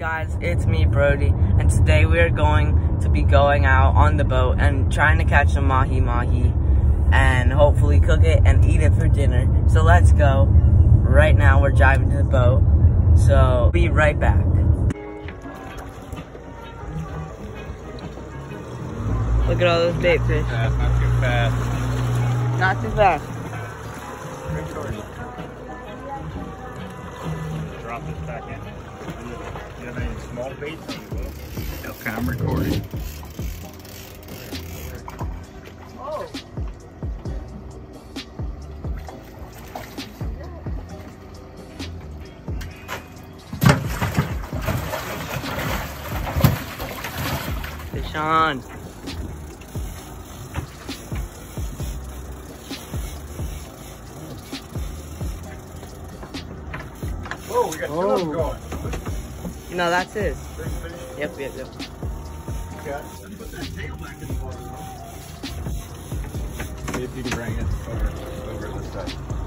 guys? It's me, Brodie, and today we are going to be going out on the boat and trying to catch some mahi mahi and hopefully cook it and eat it for dinner. So let's go. Right now we're driving to the boat, so be right back. Look at all those bait fish. Fast, not too fast. Not too fast. Drop this back in. Do you have any small baits on the boat? Okay, I'm recording. Fish on. Whoa, we got two of them Oh. going. You know, that's his. Big fish. Yep, yep, yep. Okay. Put that tail back in the water. See if you can bring it over, over this side.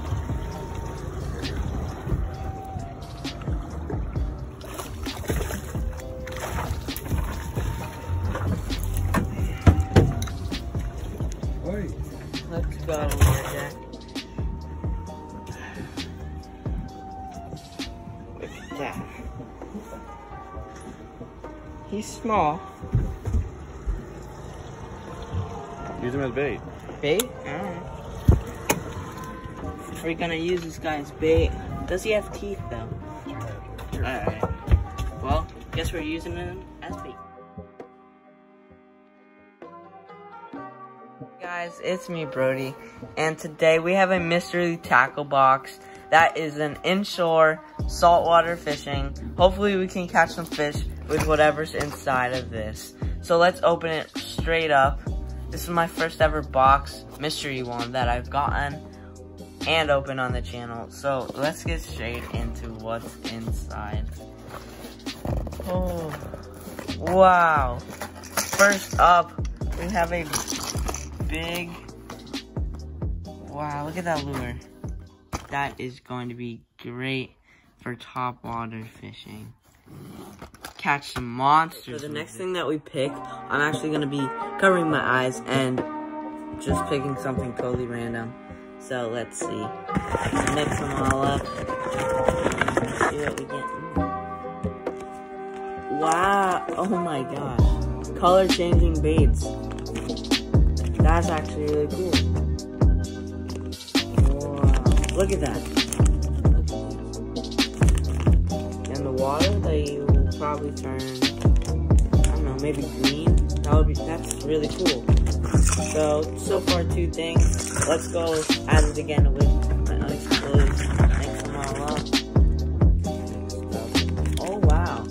He's small. Use him as bait. Bait? Alright. We're gonna use this guy as bait. Does he have teeth though? Alright. Well, guess we're using him as bait. Guys, it's me, Brodie, and today we have a mystery tackle box that is an inshore saltwater fishing. Hopefully we can catch some fish with whatever's inside of this. So let's open it straight up. This is my first ever box, mystery one, that I've gotten and opened on the channel. So let's get straight into what's inside. Oh, wow. First up, we have a big, wow, look at that lure. That is going to be great for top water fishing. Catch some monsters. So the next thing that we pick, I'm actually going to be covering my eyes and just picking something totally random. So let's see. Mix them all up. See what we get. Wow. Oh my gosh. Color changing baits. That's actually really cool. Wow. Look at that. In the water, they will probably turn, I don't know, maybe green. That would be, that's really cool. So, so far two things. Let's go at it again with my clothes. Mix them. Oh wow.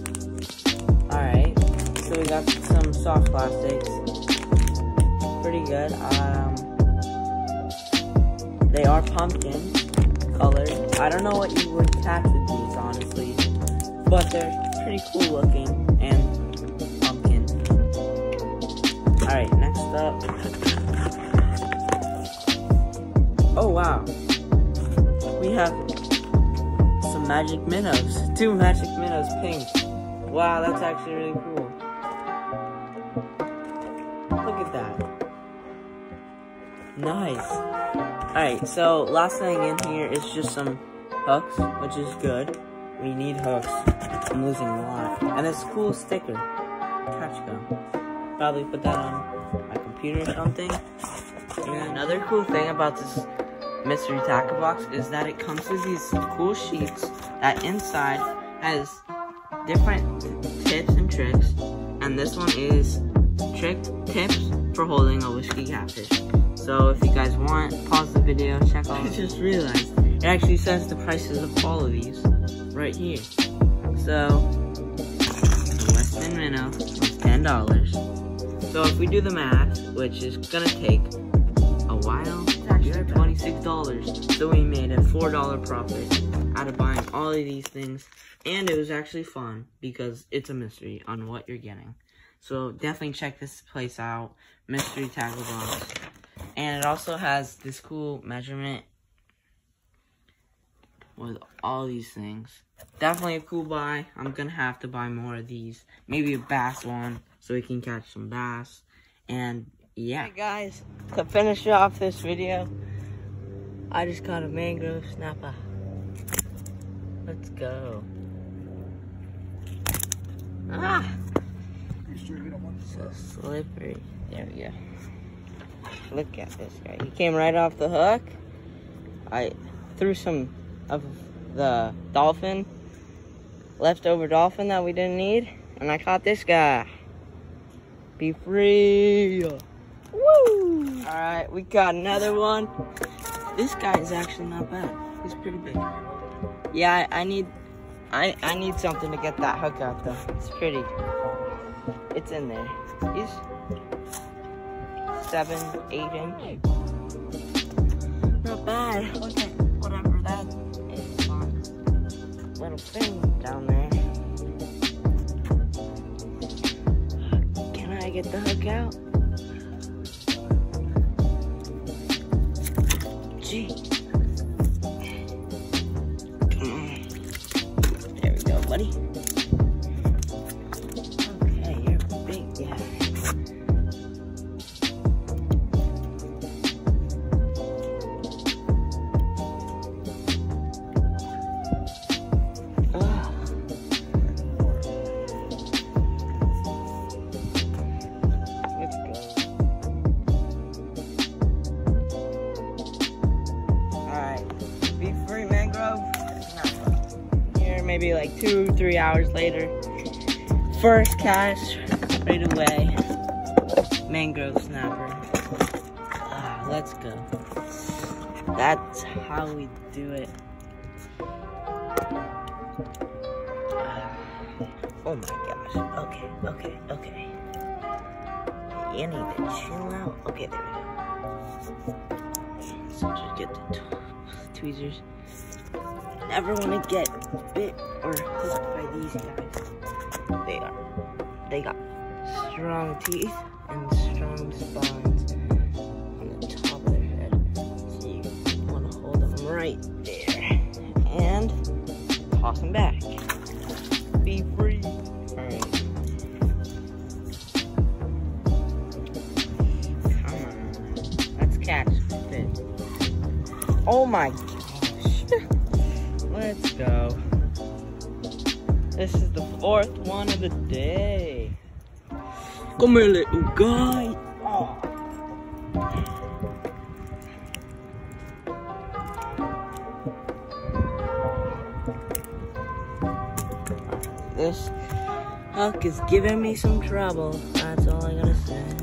Alright. So we got some soft plastics. Pretty good. Um they are pumpkin colored. I don't know what you would catch with these honestly. But they're pretty cool looking and pumpkin. Alright, next up. Oh wow. We have some magic minnows. Two magic minnows pink. Wow, that's actually really cool. Look at that. Nice. Alright, so last thing in here is just some hooks, which is good. We need hooks. I'm losing a lot. And this cool sticker. Go. Probably put that on my computer or something. And another cool thing about this mystery tackle box is that it comes with these cool sheets that inside has different tips and tricks. And this one is trick tips for holding a whiskey catfish. So if you guys want, pause the video, check out. I just realized it actually says the prices of all of these right here. So the Weston Minnow was ten dollars. So if we do the math, which is gonna take a while, it's actually twenty-six dollars. So we made a four dollar profit out of buying all of these things, and it was actually fun because it's a mystery on what you're getting. So definitely check this place out, Mystery Tackle Box. And it also has this cool measurement with all these things. Definitely a cool buy. I'm gonna have to buy more of these. Maybe a bass one so we can catch some bass. And yeah. Hey guys, to finish off this video, I just caught a mangrove snapper. Let's go. Ah! So slippery. There we go. Look at this guy. He came right off the hook. I threw some of the dolphin, leftover dolphin that we didn't need, and I caught this guy. Be free. Woo! All right, we got another one. This guy is actually not bad. He's pretty big. Yeah, I, I need, I, I need something to get that hook out though. It's pretty. It's in there. He's seven, eight inch. Not bad. Okay, whatever that is. Little thing down there. Can I get the hook out? Gee. Mm. There we go, buddy. Maybe like two, three hours later. First catch, right away. Mangrove snapper. Ah, let's go. That's how we do it. Ah, oh my gosh. Okay, okay, okay. You need to chill out. Okay, there we go. So just get the tweezers never want to get bit or hooked by these guys. They are, they got strong teeth and strong spines on the top of their head. So you want to hold them right there and toss them back. Be free. Alright. Come on. Let's catch. Oh my Let's go. This is the fourth one of the day. Come here, little guy. This hook is giving me some trouble. That's all I gotta say.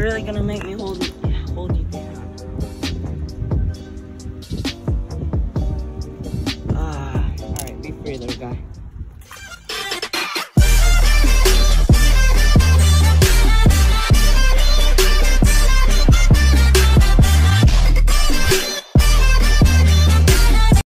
You're really gonna make me hold it, hold you down. Ah, all right, be free, little guy.